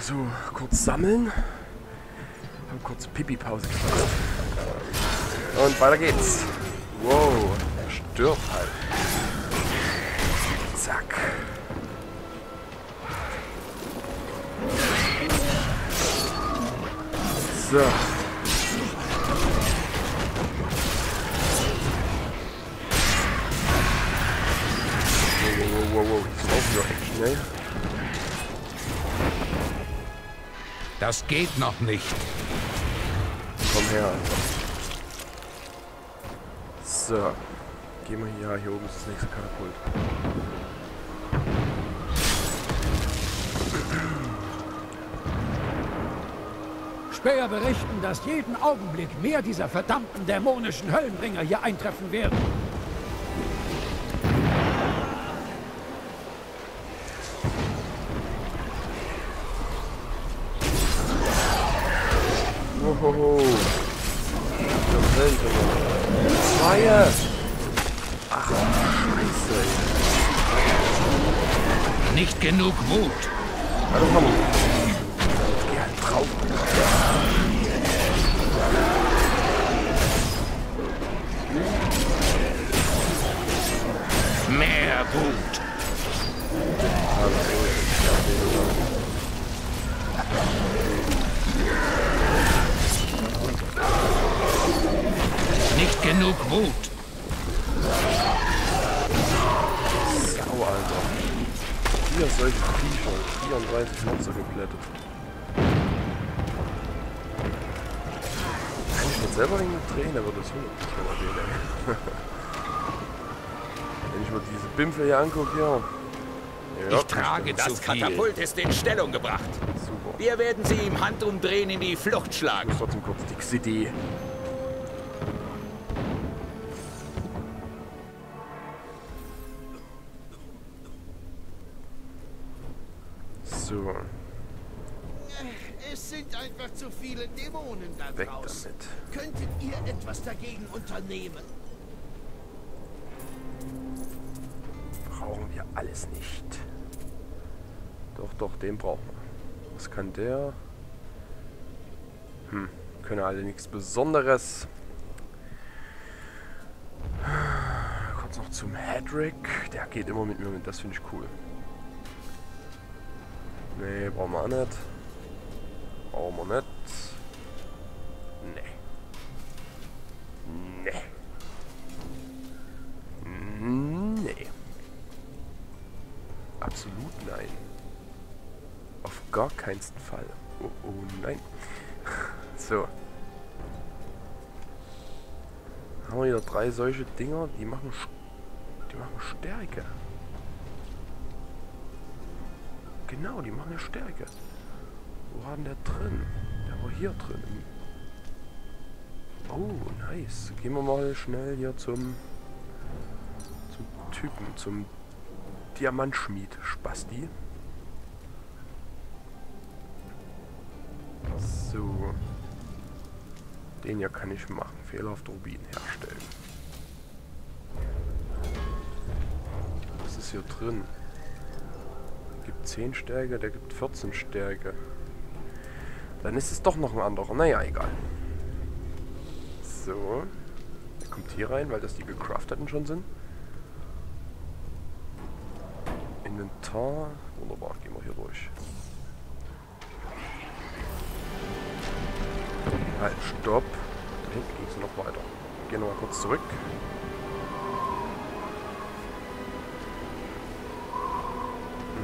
so kurz sammeln. Haben kurz Pipi-Pause gemacht. Und weiter geht's. Wow, er stirbt halt. Zack. So. Wow, wow, wow, wow. Das ist auch wieder echt schnell. Das geht noch nicht. Komm her. So. Gehen wir hier. Hier oben ist das nächste Katapult. Späher berichten, dass jeden Augenblick mehr dieser verdammten dämonischen Höllenbringer hier eintreffen werden. Das sind Zwei. Ach, scheiße. Nicht genug Mut. Hallo, komm. Geh halt drauf. Mehr Wut. Wut. Sau, Alter. Hier solche Viecher. 34 Monster geplättet. Kann ich nicht selber wegen drehen, aber das 100 Prozent ey. Wenn ich mir diese Bimpfe hier angucke, ja. ja Ich trage das. Katapult ist in Stellung gebracht. Super. Wir werden sie im Handumdrehen in die Flucht Ich schlagen. muss trotzdem kurz die CD. So, Es sind einfach zu viele Dämonen da weg draußen. damit. Könntet ihr etwas dagegen unternehmen? Brauchen wir alles nicht. Doch, doch, den brauchen wir. Was kann der? Hm, können alle nichts Besonderes. Kurz noch zum Hedrick. Der geht immer mit mir mit, das finde ich cool. Nee, brauchen wir auch nicht. Brauchen wir nicht. Nee. Nee. Nee. Absolut nein. Auf gar keinen Fall. Oh, oh nein. so. Haben wir hier drei solche Dinger, die machen, die machen Stärke. Genau, die machen ja Stärke. Wo war denn der drin? Der war hier drin. Oh, nice. Gehen wir mal schnell hier zum, zum Typen, zum Diamantschmied, Spasti. So. Den hier kann ich machen. Fehlerhaft Rubin herstellen. Was ist hier drin? Gibt 10 Stärke, der gibt 14 Stärke. Dann ist es doch noch ein anderer. Naja, egal. So. Der kommt hier rein, weil das die gecrafteten schon sind. Inventar. Wunderbar, gehen wir hier durch. Halt, stopp. Da hinten ging es noch weiter. Gehen wir mal kurz zurück.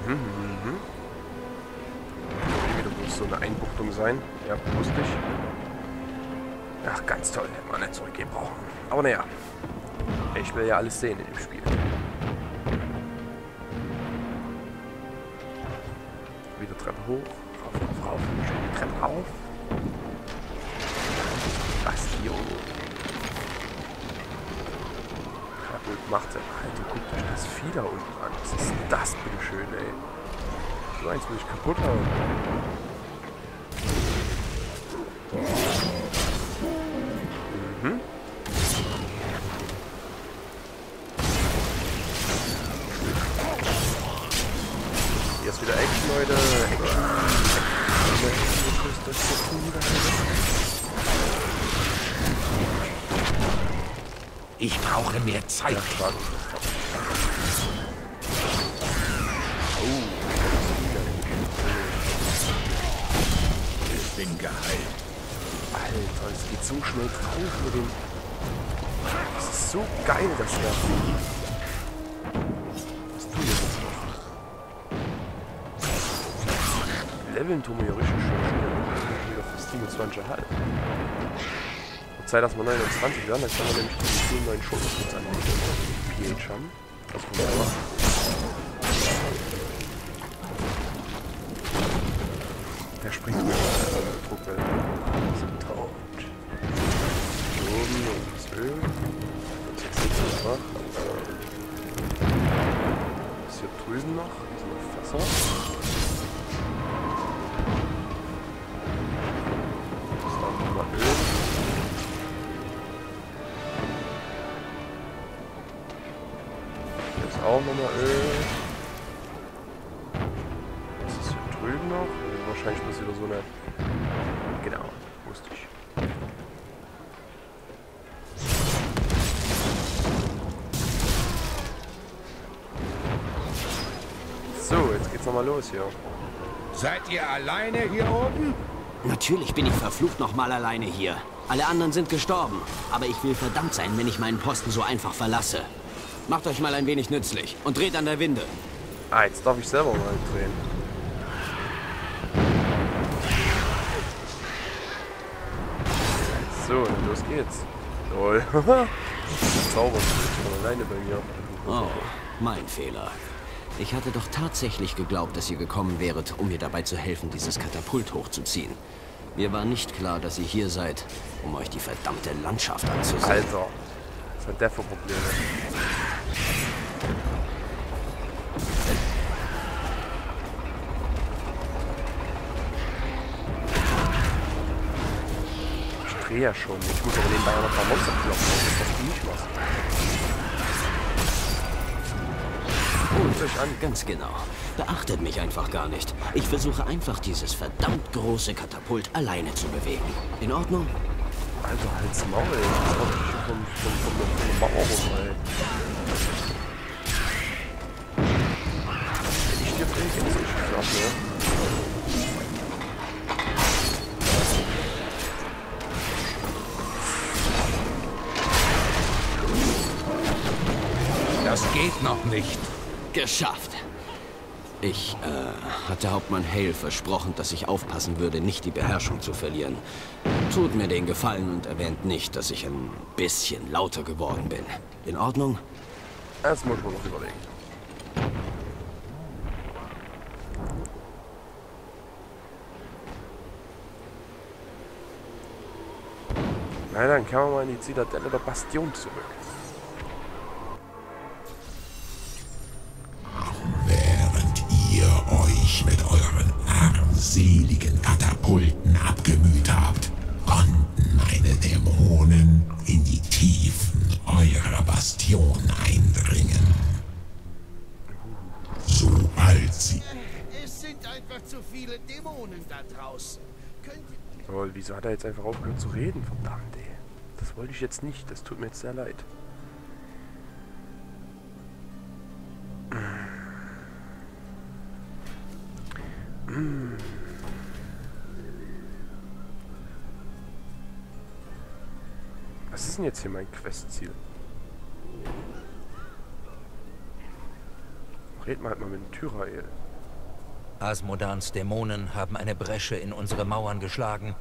Mhm, mhm, mhm. Hier wieder bloß so eine Einbuchtung sein. Ja, wusste ich. Ach, ganz toll. Hätte man nicht zurückgehen brauchen. Aber naja. Ich will ja alles sehen in dem Spiel. Wieder Treppe hoch. Rauf, rauf, rauf. Treppe rauf. Bastion. Katapult macht er. Alter, guckt euch das Vieh da unten an. Was ist das bitte schön, ey? So eins will ich kaputt haben. Mhm. Hier ist wieder Action, Leute. Action. ist das so tun Ich brauche mehr Zeit. Ich bin geheilt. Alter, es geht so schnell drauf mit dem... Das ist so geil, das noch? Leveln tun wir ja richtig schön schnell. Wieder fast 27,5. Zeit, dass wir 29 werden, dann können wir nämlich diesen coolen neuen Schulterschutz anlegen. PH haben. Das kommt aber. Der springt äh, Druckwelle. So traut. Oben und das Öl. Und jetzt sitzt es noch. Ist hier drüben noch. Hier sind noch Fässer. Auch nochmal Öl. Was ist hier drüben noch? Hier Wahrscheinlich bloß wieder so eine. Genau, wusste ich. So, jetzt geht's nochmal los hier. Seid ihr alleine hier oben? Natürlich bin ich verflucht nochmal alleine hier. Alle anderen sind gestorben. Aber ich will verdammt sein, wenn ich meinen Posten so einfach verlasse. Macht euch mal ein wenig nützlich und dreht an der Winde. Ah, jetzt darf ich selber mal drehen. So, los geht's. Lol. Zauber von alleine bei mir. Oh, mein Fehler. Ich hatte doch tatsächlich geglaubt, dass ihr gekommen wäret, um mir dabei zu helfen, dieses Katapult hochzuziehen. Mir war nicht klar, dass ihr hier seid, um euch die verdammte Landschaft anzusehen. Alter. Was hat der für Probleme? Drehe ja schon. Ich muss aber nebenbei auch noch ein paar Monster kloppen. Das ist das nicht was. Guckt euch an. Ganz genau. Beachtet mich einfach gar nicht. Ich versuche einfach, dieses verdammt große Katapult alleine zu bewegen. In Ordnung? Alter, halt's Maul. Das richtig vom, vom, vom, vom der Mauer rum, ey. Ich dir geht's nicht knapp, ne? Geht noch nicht. Geschafft. Ich äh, hatte Hauptmann Hale versprochen, dass ich aufpassen würde, nicht die Beherrschung zu verlieren. Tut mir den Gefallen und erwähnt nicht, dass ich ein bisschen lauter geworden bin. In Ordnung? Das muss man noch überlegen. Na, dann kann man mal in die Zitadelle der Bastion zurück. Dämonen da draußen. Oh, wieso hat er jetzt einfach aufgehört zu reden? Verdammt, ey. Das wollte ich jetzt nicht. Das tut mir jetzt sehr leid. Was ist denn jetzt hier mein Questziel? Red mal halt mal mit dem Tyrael. Asmodans Dämonen haben eine Bresche in unsere Mauern geschlagen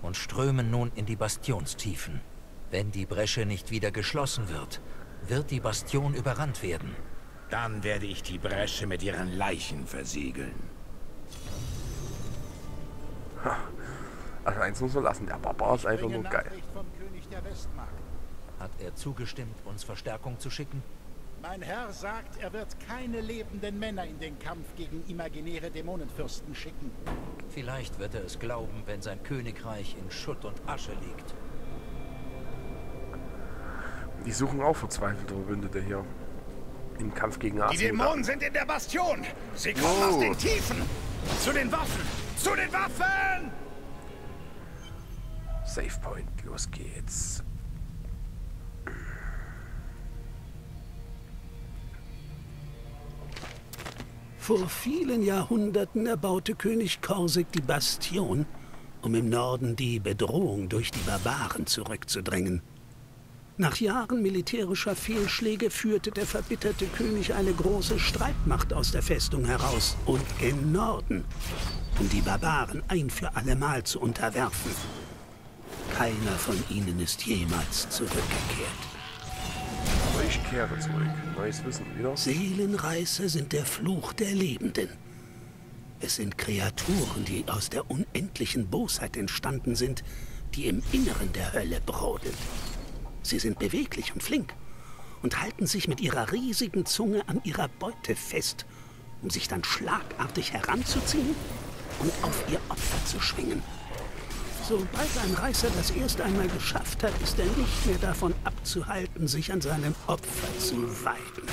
und strömen nun in die Bastionstiefen. Wenn die Bresche nicht wieder geschlossen wird, wird die Bastion überrannt werden. Dann werde ich die Bresche mit ihren Leichen versiegeln. Also eins muss man lassen, der Barbar ist einfach nur geil. Hat er zugestimmt, uns Verstärkung zu schicken? Mein Herr sagt, er wird keine lebenden Männer in den Kampf gegen imaginäre Dämonenfürsten schicken. Vielleicht wird er es glauben, wenn sein Königreich in Schutt und Asche liegt. Die suchen auch verzweifelte Verbündete hier. Im Kampf gegen Die Asmodan. Dämonen sind in der Bastion. Sie kommen Oh. aus den Tiefen. Zu den Waffen. Zu den Waffen! Save Point, los geht's. Vor vielen Jahrhunderten erbaute König Korsik die Bastion, um im Norden die Bedrohung durch die Barbaren zurückzudrängen. Nach Jahren militärischer Fehlschläge führte der verbitterte König eine große Streitmacht aus der Festung heraus und gen Norden, um die Barbaren ein für allemal zu unterwerfen. Keiner von ihnen ist jemals zurückgekehrt. Ich kehre zurück. Neues Wissen wieder. Seelenreißer sind der Fluch der Lebenden. Es sind Kreaturen, die aus der unendlichen Bosheit entstanden sind, die im Inneren der Hölle brodeln. Sie sind beweglich und flink und halten sich mit ihrer riesigen Zunge an ihrer Beute fest, um sich dann schlagartig heranzuziehen und auf ihr Opfer zu schwingen. Sobald ein Reißer das erst einmal geschafft hat, ist er nicht mehr davon abzuhalten, sich an seinem Opfer zu weiden.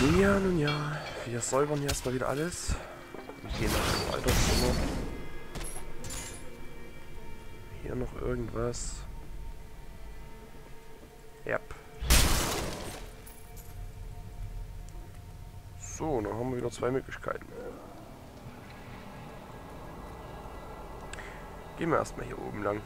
Nun ja, nun ja. Wir säubern hier erstmal wieder alles. Und gehen nach dem Alterszimmer. Hier noch irgendwas. So, dann haben wir wieder zwei Möglichkeiten. Gehen wir erstmal hier oben lang.